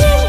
you.